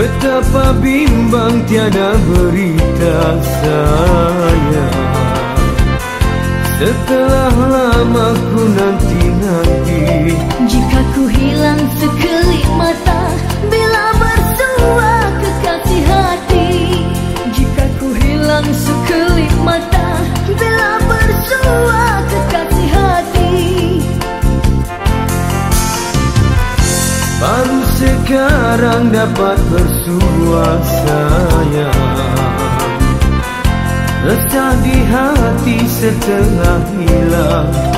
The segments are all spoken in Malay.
Betapa bimbang tiada berita saya. Setelah sekarang dapat bersua sayang. Resah di hati setelah hilang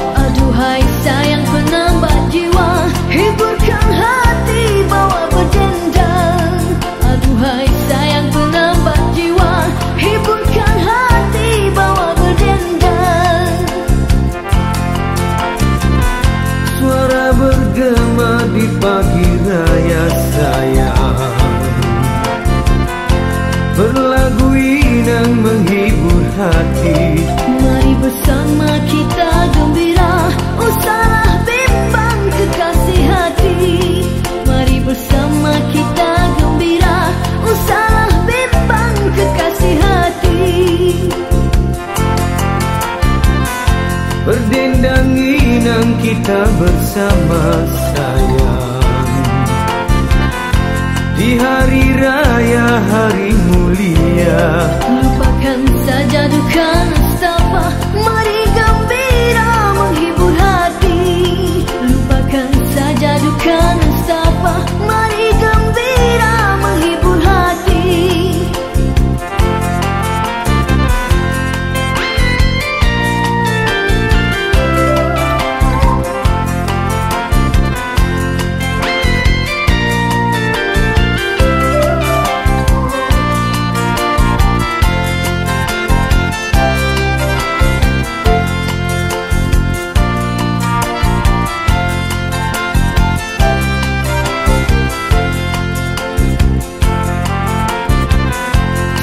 Berdendang inang kita bersama sayang. Di hari raya hari mulia Lupakan saja duka nestapa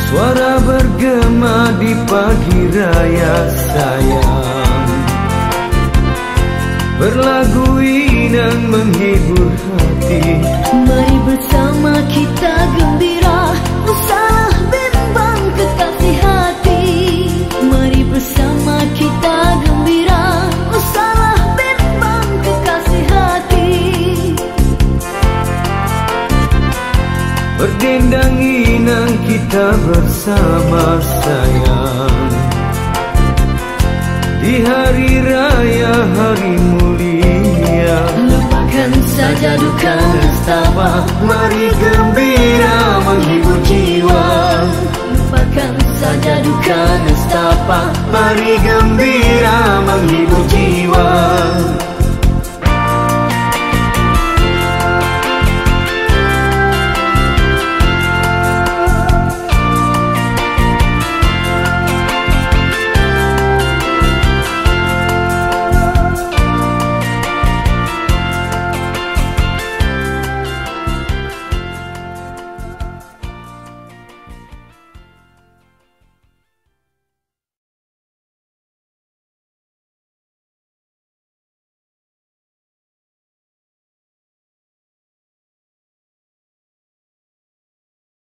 Suara bergema di pagi raya sayang. Berlagu inang menghibur hati. Mari bersama kita Berdendang inang kita bersama sayang. Di hari raya hari mulia. Lupakan saja duka nestapa Mari gembira menghibur jiwa. Lupakan saja duka nestapa Mari gembira menghibur